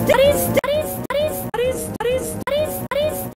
What is